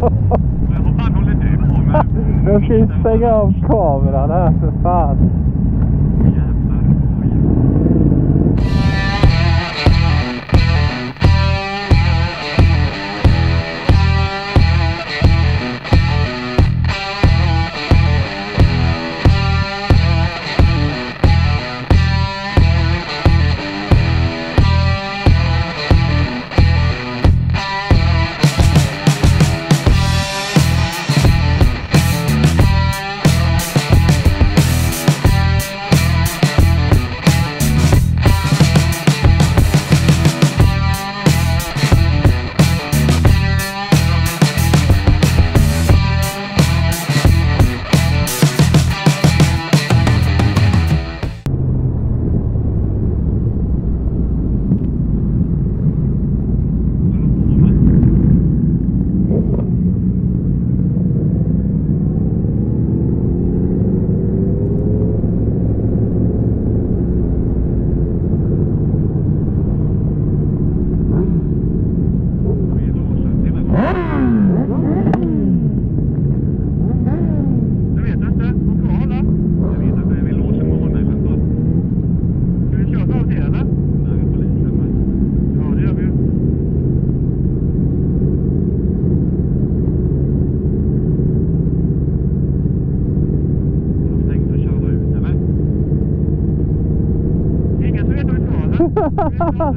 Jag vad fan håller du på med? Nu ska ju stänga av kameran här för fan. Ha ha ha ha!